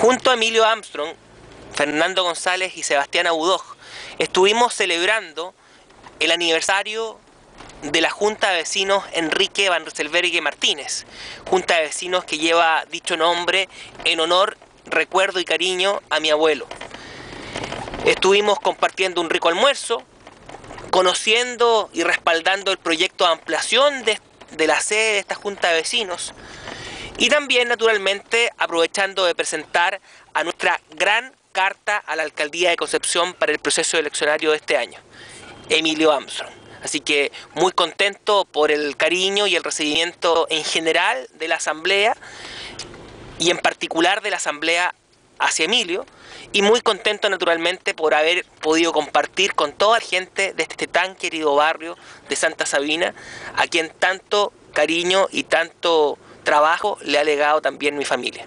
junto a Emilio Armstrong, Fernando González y Sebastián Audoj, estuvimos celebrando el aniversario de la Junta de Vecinos Enrique Van Rieselberghe Martínez, Junta de Vecinos que lleva dicho nombre en honor, recuerdo y cariño a mi abuelo. Estuvimos compartiendo un rico almuerzo, conociendo y respaldando el proyecto de ampliación de, de la sede de esta Junta de Vecinos y también naturalmente aprovechando de presentar a nuestra gran carta a la Alcaldía de Concepción para el proceso eleccionario de este año, Emilio Armstrong. Así que muy contento por el cariño y el recibimiento en general de la Asamblea y en particular de la Asamblea hacia Emilio y muy contento naturalmente por haber podido compartir con toda la gente de este tan querido barrio de Santa Sabina, a quien tanto cariño y tanto trabajo le ha legado también mi familia.